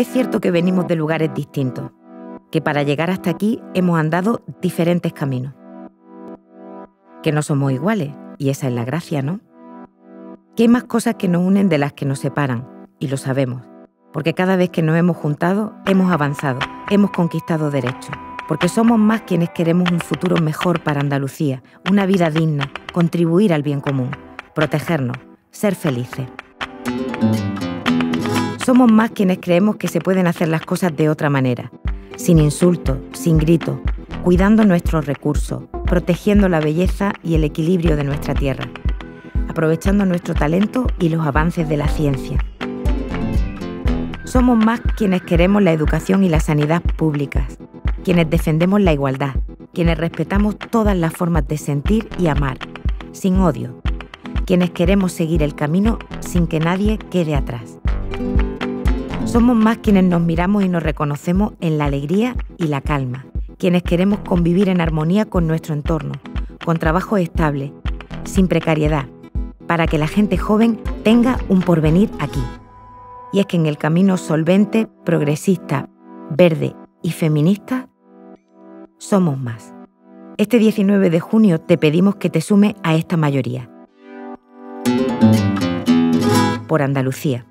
Es cierto que venimos de lugares distintos, que para llegar hasta aquí hemos andado diferentes caminos. Que no somos iguales, y esa es la gracia, ¿no? Que hay más cosas que nos unen de las que nos separan, y lo sabemos, porque cada vez que nos hemos juntado, hemos avanzado, hemos conquistado derechos, porque somos más quienes queremos un futuro mejor para Andalucía, una vida digna, contribuir al bien común, protegernos, ser felices. Somos más quienes creemos que se pueden hacer las cosas de otra manera, sin insultos, sin gritos, cuidando nuestros recursos, protegiendo la belleza y el equilibrio de nuestra tierra, aprovechando nuestro talento y los avances de la ciencia. Somos más quienes queremos la educación y la sanidad públicas, quienes defendemos la igualdad, quienes respetamos todas las formas de sentir y amar, sin odio, quienes queremos seguir el camino sin que nadie quede atrás. Somos más quienes nos miramos y nos reconocemos en la alegría y la calma, quienes queremos convivir en armonía con nuestro entorno, con trabajo estable, sin precariedad, para que la gente joven tenga un porvenir aquí. Y es que en el camino solvente, progresista, verde y feminista, somos más. Este 19 de junio te pedimos que te sume a esta mayoría. Por Andalucía.